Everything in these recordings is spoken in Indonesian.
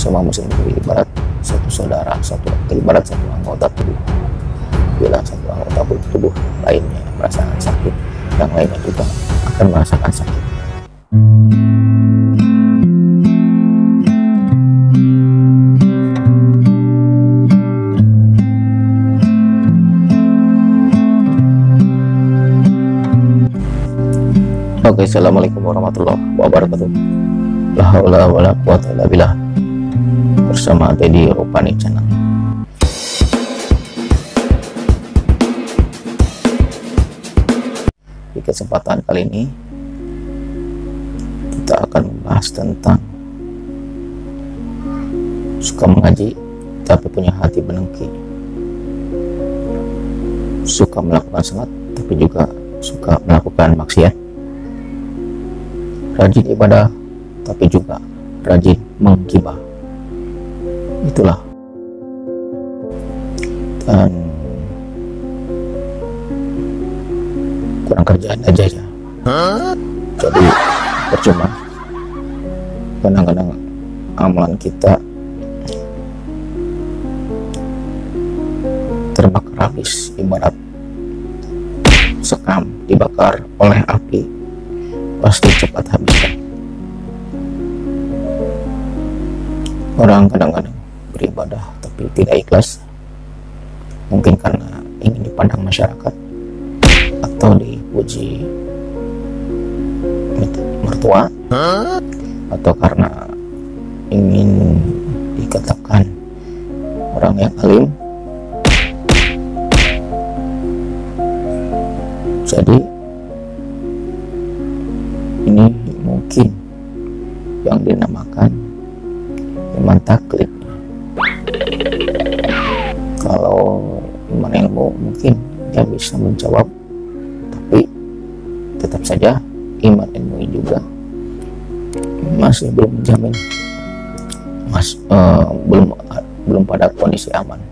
sama muslim ibarat satu saudara satu ibarat satu anggota tubuh bila satu anggota tubuh lainnya merasakan sakit yang lainnya juga akan merasakan sakit Oke, Assalamualaikum warahmatullahi wabarakatuh. La haula wala quwata illa billah. Bersama Teddy Rupani Channel. Di kesempatan kali ini kita akan membahas tentang suka mengaji tapi punya hati benengki. Suka melakukan salat tapi juga suka melakukan maksiat rajin ibadah tapi juga rajin menggibah itulah. Dan kurang kerjaan aja ya. Jadi percuma. Kadang-kadang amalan kita terbakar habis ibarat sekam dibakar oleh api pasti cepat habis. Orang kadang-kadang beribadah tapi tidak ikhlas. Mungkin karena ingin dipandang masyarakat atau dipuji mertua atau karena ingin dikatakan orang yang alim. Jadi ini mungkin yang dinamakan iman taklid kalau iman ilmu mungkin dia bisa menjawab. Tapi tetap saja iman ilmu juga masih belum menjamin. Mas uh, belum belum pada kondisi aman.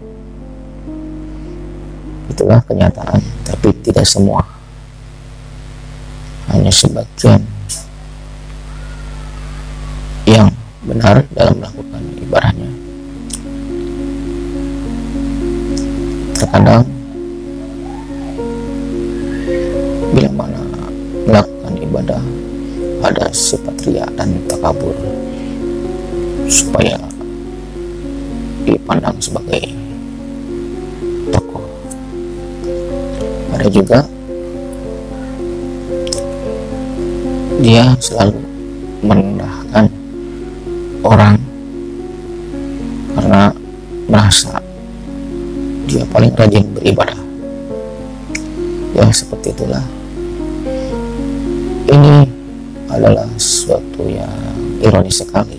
Itulah kenyataan tapi tidak semua. Hanya sebagian yang benar dalam melakukan terkadang bila mana melakukan ibadah ada sifat ria dan takabur supaya dipandang sebagai tokoh. Ada juga dia selalu merendahkan orang dia paling rajin beribadah. Ya seperti itulah. Ini adalah suatu yang ironis sekali.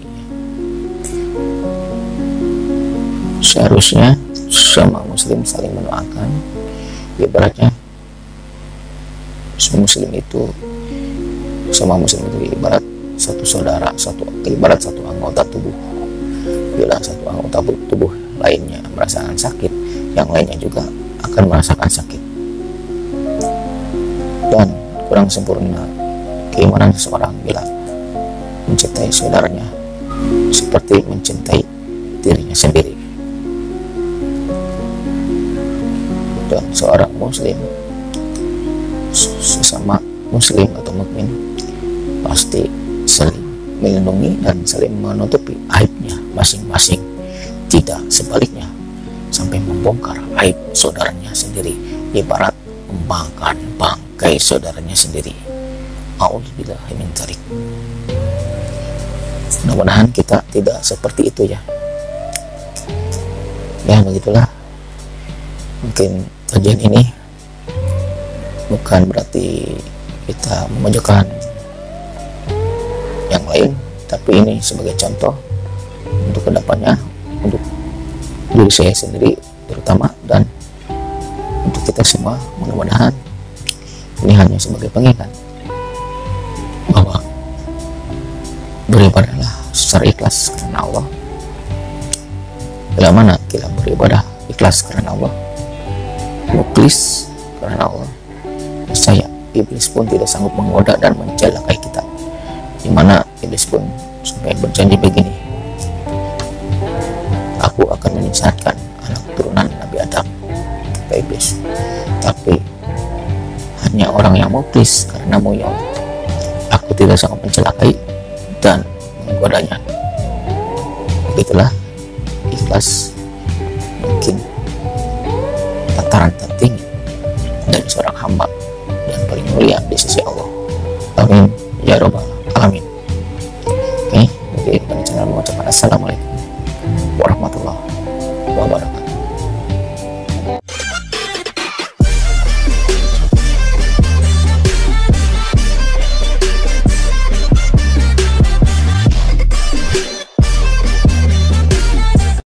Seharusnya sama muslim saling mendoakan. Ibaratnya semua muslim itu sama muslim itu ibarat satu saudara satu ibarat satu anggota tubuh. Bila satu anggota tubuh lainnya merasakan sakit yang lainnya juga akan merasakan sakit. Dan kurang sempurna keimanan seseorang bila mencintai saudaranya seperti mencintai dirinya sendiri. Dan seorang muslim sesama muslim atau mukmin pasti saling melindungi dan saling menutupi aibnya masing-masing. Tidak sebaliknya sampai membongkar aib saudaranya sendiri. Ibarat membangkang bangkai saudaranya sendiri. Alhamdulillah min tarik mudah-mudahan kita tidak seperti itu ya. Ya begitulah. Mungkin kajian ini bukan berarti kita memojokkan yang lain tapi ini sebagai contoh untuk ke depannya diri saya sendiri terutama dan untuk kita semua mudah-mudahan ini hanya sebagai pengingat bahwa beribadahlah secara ikhlas karena Allah. Bila mana kita beribadah ikhlas karena Allah muklis karena Allah saya iblis pun tidak sanggup menggoda dan mencelakai kita. Di mana iblis pun sampai berjanji begini menyesatkan anak turunan Nabi Adam. Ke iblis tapi hanya orang yang muklis karena ya aku tidak sangat mencelakai dan menggodanya. Begitulah ikhlas mungkin tataran tertinggi dari seorang hamba yang paling mulia di sisi Allah. Amin. Ya robbal